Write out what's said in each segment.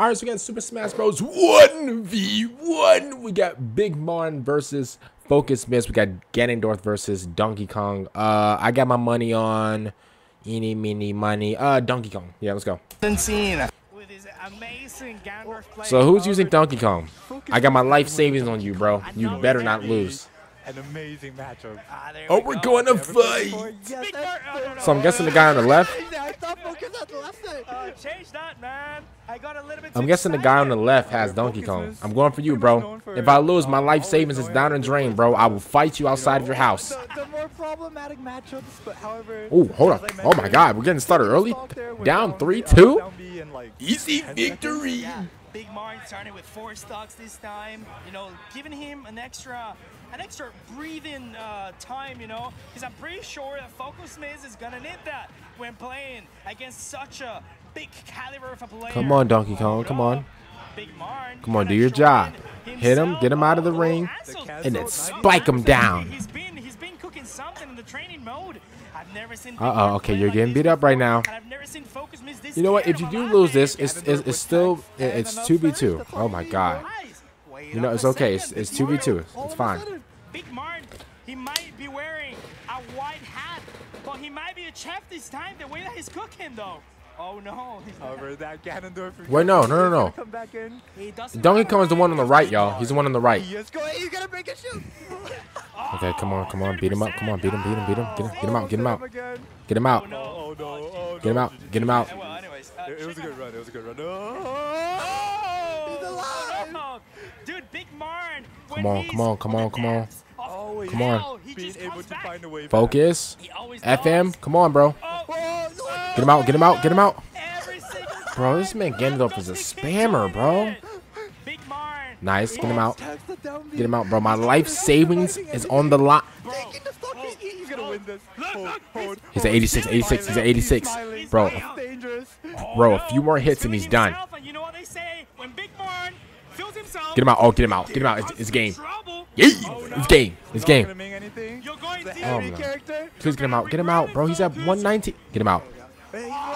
All right, so we got Super Smash Bros. 1v1. We got Big Marn versus Focus Miss. We got Ganondorf versus Donkey Kong. Uh, I got my money on Eeny, Meeny, Money. Uh, Donkey Kong. Yeah, let's go. So who's using Donkey Kong? I got my life savings on you, bro. You better not lose an amazing matchup. Ah, oh, we are going to fight. so I'm guessing the guy on the left. I'm guessing the guy on the left has Donkey Kong. I'm going for you, bro. If I lose, my life savings is down and drained, bro. I will fight you outside of your house. Oh, hold on. Oh my God, we're getting started early. Down three, two. Easy victory. Big Martin starting with four stocks this time. You know, giving him an extra an extra breathing uh, time, you know, because I'm pretty sure that Focus Miss is gonna need that when playing against such a big caliber of a player. Come on, Donkey Kong, come on. Come on, do your job. Hit him, get him out of the ring, and then spike him down. Something in the training mode. Uh-oh, okay, you're getting beat up right now. You know what, if you do lose this, it's, it's, it's still, it's 2v2. Oh my god. You know, it's okay, it's, it's 2v2. It's fine. Big Martin, he might be wearing a white hat, but he might be a chef this time, the way that he's cooking, though. Oh no. However, that Ganondorf. Wait, no, no, no, no. Donkey Kong is the one on the right, y'all. He's the one on the right. He's gonna break a shoot. okay, come on, come on, beat him up. Come on, beat him, beat him, beat him. Get him, get him out, get him out. Get him out. Oh, oh, get him out, get him out. It was a good run. It was a good run. Oh! He's alive. Dude, Big Marn. Come on, come on, come on, come on. Come on. Focus. FM. Come on, bro. Get him out, get him out, get him out. Bro, this man Gandalf is a spammer, bro. Nice, get him out. Get him out, bro. My life savings is on the line. He's at 86, 86, he's at 86. Bro, bro, a few more hits and he's done. Get him out. Oh, get him out. Get him out. It's, it's game. Yeah, it's game. It's game. Oh, no. Please get him out. Get him out, bro. He's at 190. Get him out.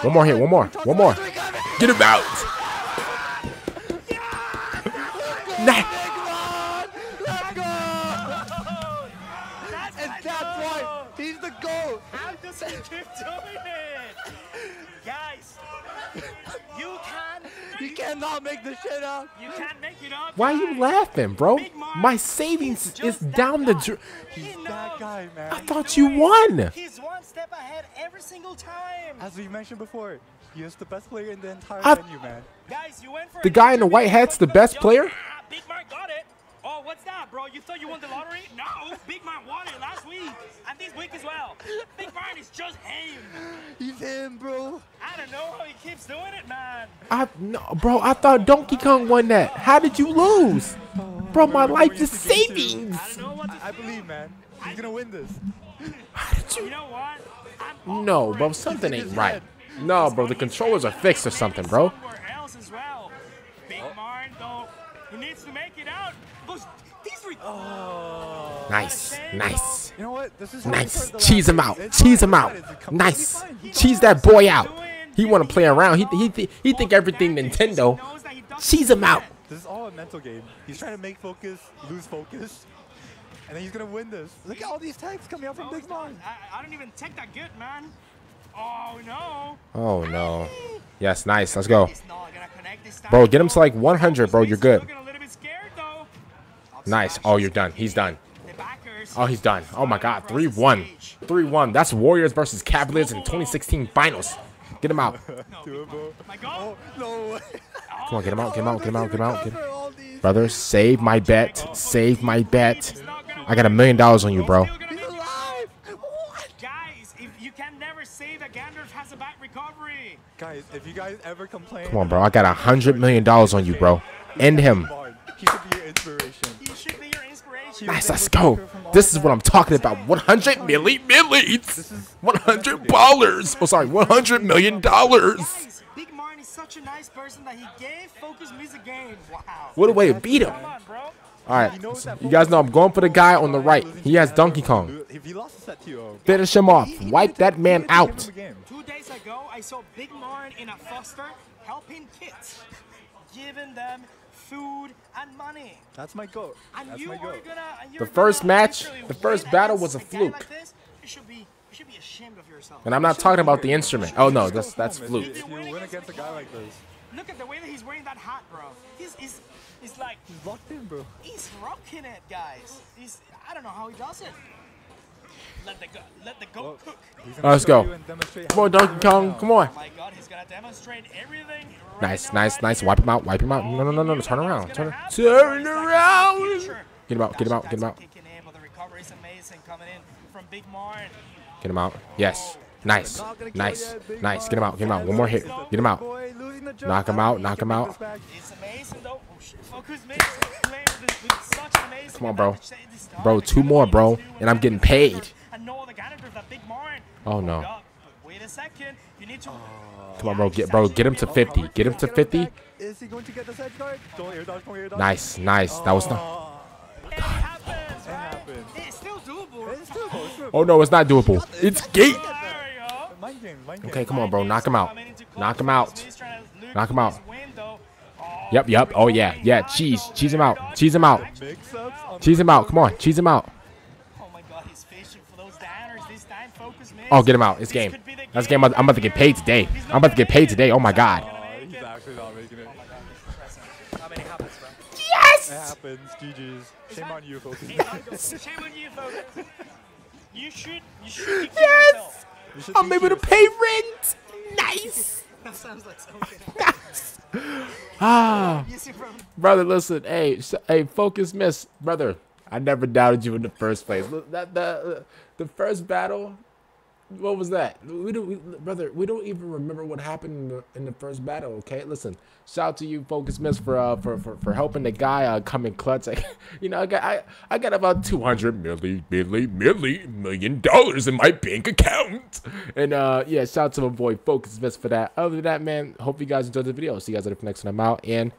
One more hit. One more. One more. Get him out. Nah. He's the GOAT. How does he keep doing it? Guys, you can You cannot make this shit up. You can't make it up. Why are you laughing, bro? My savings is down the dr He's that guy, man. I thought you won. He's one step ahead every single time. As we mentioned before, he is the best player in the entire I, venue, man. Guys, you went for the guy in the white hat's the best player? Big Mike got it. Oh, what's that, bro? You thought you won the lottery? No, Big Mike won it last week. And this week as well. Big Mike is just him. He's him, bro. I don't know how he keeps doing it, man. I no, bro. I thought Donkey Kong won that. How did you lose, bro? My life is savings. I, I, believe, man. He's gonna win this. How did you? You know what? No, bro. Something ain't right. No, bro. The controllers are fixed or something, bro. Oh. Nice, nice. You know what? This is nice. Cheese him out. Cheese him out. Nice. Cheese that boy out. He want to play around. He he th he think everything Nintendo. Cheese him out. This is all a mental game. He's trying to make focus, lose focus, and then he's gonna win this. Look at all these tags coming out from Big Marn. I, I don't even take that good, man. Oh no. Oh no. Yes, nice. Let's go. Bro, get him to like 100, bro. You're good. Nice. Oh, you're done. He's done. Oh, he's done. Oh, my God. 3-1. 3-1. That's Warriors versus Cavaliers in 2016 finals. Get him out. Come on, get him out, get him out, get him out, get him out. Get him. Brother, save my bet. Save my bet. I got a million dollars on you, bro. Guys, if you guys ever complain... Come on, bro. I got a hundred million dollars on you, bro. End him. He should be your inspiration. Nice, let's go. This is what I'm talking about. 100 milli millions. 100 ballers. Oh, sorry, 100 million dollars. Big Martin is such a nice person that he gave Focus Miss a game. Wow. What a way to beat him. All right, you guys know I'm going for the guy on the right. He has Donkey Kong. Finish him off. Wipe that man out. Two days ago, I saw Big Martin in a foster helping kids. Giving them food and money. That's my goal. And That's you my are gonna. The you're first gonna match- the first battle was a guy fluke. Like this, you should be. You should be ashamed of yourself. And I'm not talking about the instrument. Oh no, that's that's If fluke. If you win against a guy like this, Look at the way that he's wearing that hat, bro. He's he's he's like he's locked in, bro. he's rocking it, guys. He's I don't know how he does it. Let the go, let the goat cook. He's Let's go. you and demonstrate Come on, Donkey Kong. Come on. Oh my God, he's gonna demonstrate everything. Right Nice, now, nice, nice. Wipe him out. Wipe him out. No, no, no, no. Turn around. Turn, gonna turn around. Get him out. Get him out. Get him out. kicking in, but the recovery is amazing coming in from Big Marn. Get him out. Yes. Oh. Nice. Not gonna kill Nice. Nice. Get him out. Get him out. One more hit. Get him out. Boy, losing the jump. Knock him out, knock him out. bring this back. It's amazing though. Oh shit, focus makes playing with, with such an amazing Come on, bro. advantage at this time. Bro, two more, bro, he has to do and I'm getting paid. To And no other character that Big Marn. Oh, no. Hold up, but Wait a second. You need to. Oh. Come on, bro. Get bro. Get him to 50. Get him to 50. Is he going to get the edge guard? Don't air dodge, don't air dodge. Nice. Nice. That was oh. not. Oh, It happens, right? happens. It's still doable. it's doable, doable. Oh no, it's not doable. It's gate. There we go. Mind game, mind game. Okay, come on, bro. Knock him out. Knock him out. Knock him out. Yep, Yep, yep. Oh yeah, yeah. Cheese. Cheese him out. Cheese him out. Cheese him out. Come on. Cheese him out. Oh my god, he's fishing for those downers this time. Focus, man. Oh, get him out. It's game. could be the That's game. I'm about to get paid today. I'm about to get paid today. Oh my god. He's not Oh, gonna make he's it. actually not making it. How many happens, bro? GG's. Shame on you, folks. Shame on you, folks. You should, you should Yes! You should I'm teach able to pay rent. Nice. That sounds like something. Ah, You see, bro? brother, listen. Hey, hey, focus, miss, brother. I never doubted you in the first place. That the the first battle. What was that? We don't, we, brother. We don't even remember what happened in the, in the first battle. Okay, listen. Shout out to you, Focus Miss, for uh for, for, for helping the guy uh come in clutch. you know, I got I, I got about two hundred milli milli milli million dollars in my bank account. And uh yeah, shout out to my boy Focus Miss for that. Other than that, man, hope you guys enjoyed the video. See you guys later for next time I'm out and